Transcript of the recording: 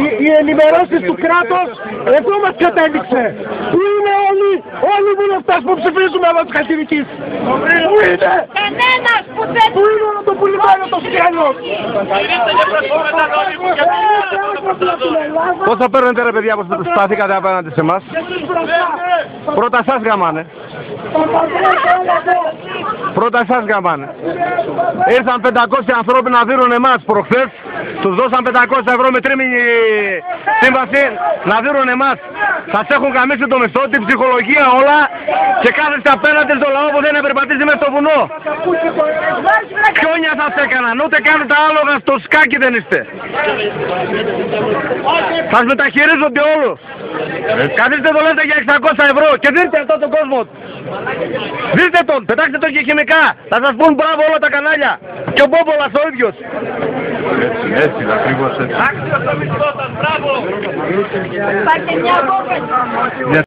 οι, οι ενημερώσεις του κράτους εδώ μας κατέληξε. Πού είναι όλοι, όλοι οι βουλευτές που ψηφίζουμε εδώ της Χαλκιδικής. Πού είναι, Κανένας που δεν πού είναι όλο το πουλημένο το σκέλος; Πώς θα παίρνετε ρε παιδιά που στάθηκατε απέναντι σε εμάς; Πρώτα σας γαμάνε. Πρώτα εσάς γαμάνε. Ήρθαν 500 ανθρώποι να δίνουν εμάς προχθές. Τους δώσαν 500 ευρώ με τρίμηνη σύμβαση να δίνουν εμάς. Σας έχουν καμίσει το μισθό, την ψυχολογία όλα και κάθεστε απέναντι στο λαό που δεν επερπατήσει μέσα στο βουνό. Χιόνια σας έκαναν, ούτε καν τα άλογα στο σκάκι δεν είστε. Σας μεταχειρίζονται όλους. Καθίστε το λέτε για 600 ευρώ και δείτε αυτό τον κόσμο. Δείτε τον, πετάξτε τον και χημικά. Θα σας πούν μπράβο όλα τα κανάλια. Και ο Μπόμπολας ο ίδιος. Έτσι, ακριβώς έτσι. Πάρτε μια απόφαση.